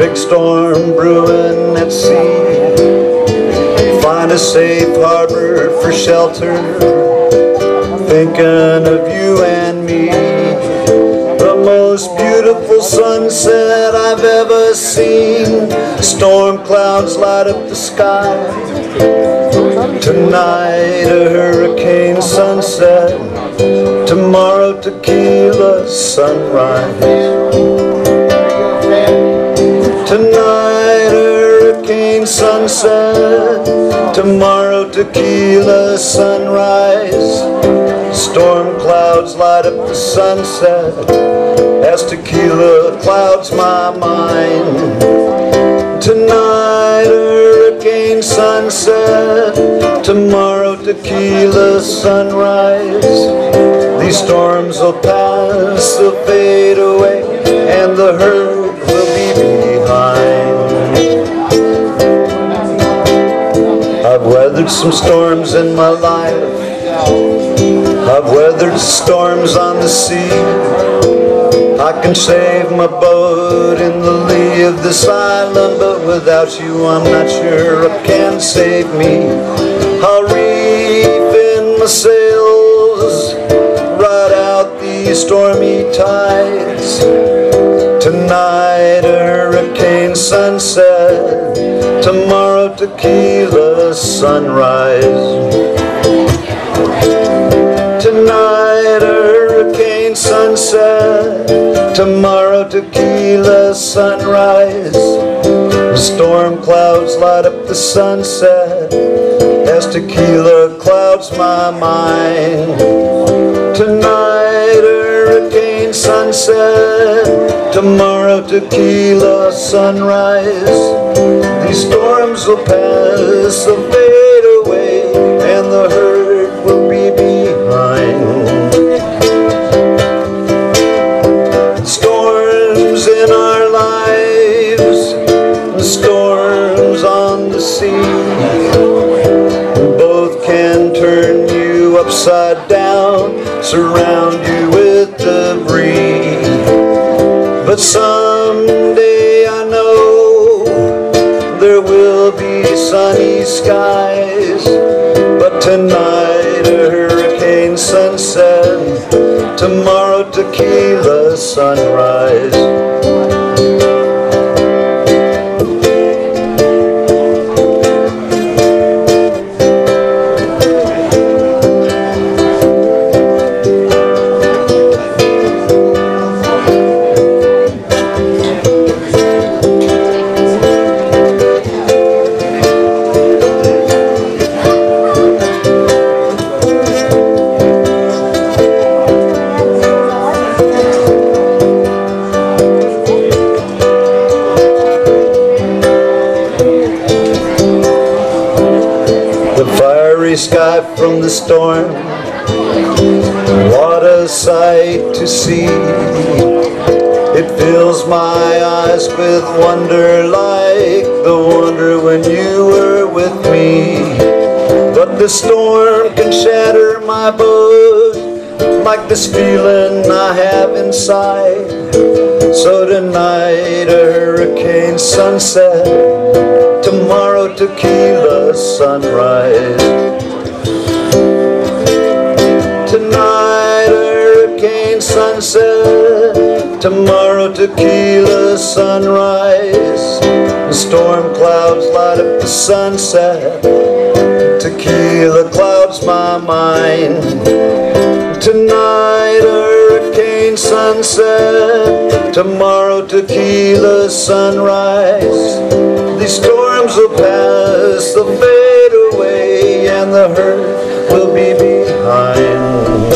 big storm brewing at sea. Find a safe harbor for shelter, thinking of you and me. The most beautiful sunset I've ever seen. Storm clouds light up the sky. Tonight a hurricane sunset. Tomorrow tequila sunrise. Tonight hurricane sunset. Tomorrow tequila sunrise. Storm clouds light up the sunset. As tequila clouds my mind. Tonight hurricane sunset. Tomorrow tequila sunrise. These storms will pass, away some storms in my life. I've weathered storms on the sea. I can save my boat in the lee of this island But without you I'm not sure I can save me. I'll reef in my sails Ride out these stormy tides. Tonight a hurricane sunset Tomorrow tequila sunrise. Tonight a hurricane sunset. Tomorrow tequila sunrise. Storm clouds light up the sunset. As tequila clouds my mind. Tonight a hurricane sunset. Tomorrow tequila sunrise. These storms will pass, they'll fade away, and the hurt will be behind. Storms in our lives, storms on the sea, both can turn you upside down, surround sunny skies. But tonight a hurricane sunset. Tomorrow tequila sunrise sky from the storm. What a sight to see. It fills my eyes with wonder like the wonder when you were with me. But the storm can shatter my boat like this feeling I have inside. So tonight a hurricane sunset, tomorrow tequila sunrise. Tonight hurricane sunset. Tomorrow tequila sunrise. The storm clouds light up the sunset. Tequila clouds my mind. Tonight hurricane sunset. Tomorrow tequila sunrise. These storms will pass, And the hurt will be behind.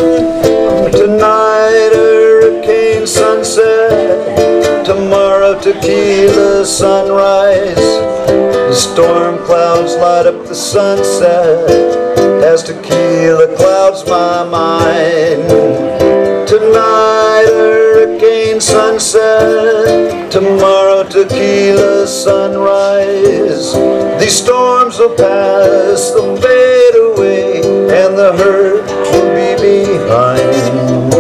Tonight hurricane sunset Tomorrow tequila sunrise. The storm clouds light up the sunset As tequila clouds my mind. Tonight Tomorrow tequila sunrise. These storms will pass, they'll fade away And the hurt will be behind.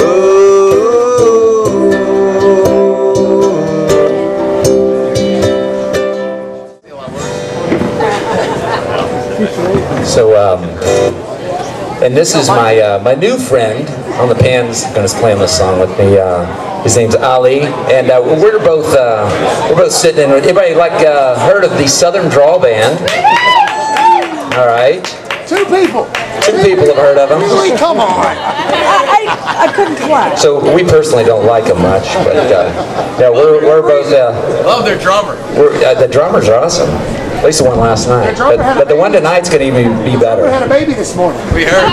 Oh. So, um, and this is my uh, my new friend on the pan's going to play on this song with me. Uh, his name's Ali, and uh, we're both uh, we're both sitting in. Anybody like uh, heard of the Southern Draw Band? All right, Two people. two people have heard of them. Really, come on. I, I, I couldn't clap. So we personally don't like them much, but uh, yeah, we're we're both. Uh, Love their drummer. we're, uh, the drummers are awesome. At least the one last night, but, but the one tonight's going to even be better. We better. had a baby this morning. We heard.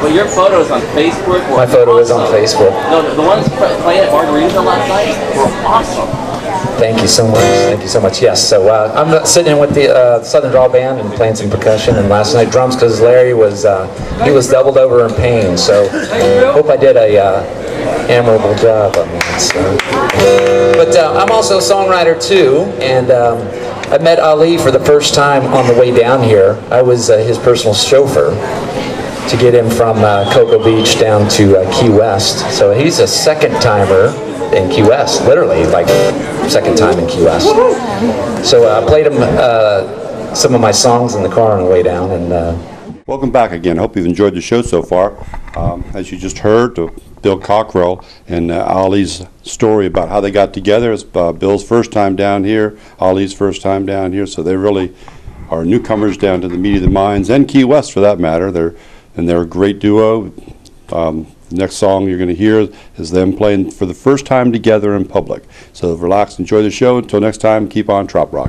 But your photos on Facebook were My photo is on. Facebook. No, the, the ones pr- playing at Margaritaville last night were awesome. Thank you so much. Thank you so much. Yes, so uh, I'm sitting in with the uh, Southern Draw Band and playing some percussion, and last night drums because Larry was uh, he was doubled over in pain. So hope I did a uh, admirable job on that. So. But uh, I'm also a songwriter too, and um, I met Ali for the first time on the way down here. I was uh, his personal chauffeur to get him from uh, Cocoa Beach down to uh, Key West. So he's a second timer in Key West, literally like second time in Key West. So uh, I played him uh, some of my songs in the car on the way down, and Welcome back again. Hope you've enjoyed the show so far. Um, as you just heard, uh, Bill Cockrell and uh, Ollie's story about how they got together. It's uh, Bill's first time down here, Ollie's first time down here, so they really are newcomers down to the Meet of the Minds and Key West for that matter. They're and they're a great duo. Um, next song you're going to hear is them playing for the first time together in public. So relax, enjoy the show. Until next time, keep on Trop Rock.